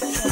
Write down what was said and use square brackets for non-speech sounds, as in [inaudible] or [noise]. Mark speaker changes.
Speaker 1: Yeah. [laughs]